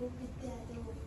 un